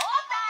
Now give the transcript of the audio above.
Opa!